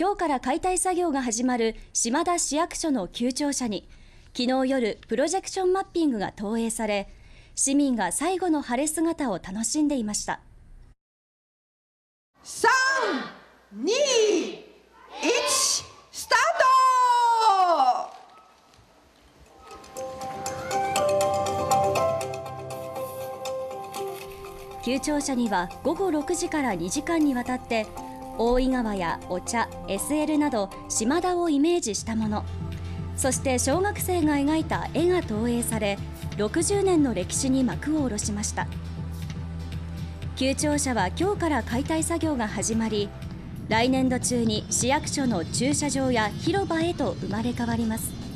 今日から解体作業が始まる島田市役所の旧庁舎に昨日夜プロジェクションマッピングが投影され市民が最後の晴れ姿を楽しんでいました。3、2、1、スタート。旧庁舎には午後6時から2時間にわたって大井川やお茶 SL など島田をイメージしたもの。そして小学生が描いた絵が投影され60年の歴史に幕を下ろしました。旧庁舎は今日から解体作業が始まり来年度中に市役所の駐車場や広場へと生まれ変わります。